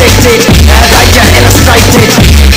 addicted, i writer illustrated